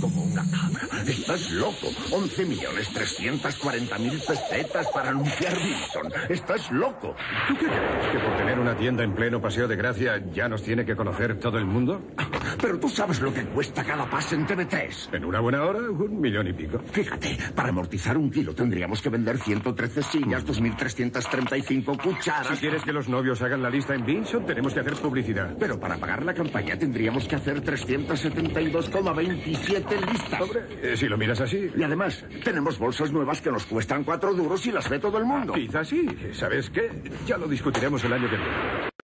Como una cabra. Estás loco. 11 millones 340 mil pesetas para anunciar Wilson. Estás loco. ¿Tú qué crees? ¿Que por tener una tienda en pleno Paseo de Gracia ya nos tiene que conocer todo el mundo? Pero tú sabes lo que cuesta cada pase en TV3. En una buena hora, un millón y pico. Fíjate, para amortizar un kilo tendríamos que vender 113 sillas, 2.335 cucharas. Si quieres que los novios hagan la lista en Vinson, tenemos que hacer publicidad. Pero para pagar la campaña tendríamos que hacer 372,27 listas. Hombre, eh, si lo miras así. Y además, tenemos bolsas nuevas que nos cuestan cuatro duros y las ve todo el mundo. Quizás sí. ¿Sabes qué? Ya lo discutiremos el año que viene.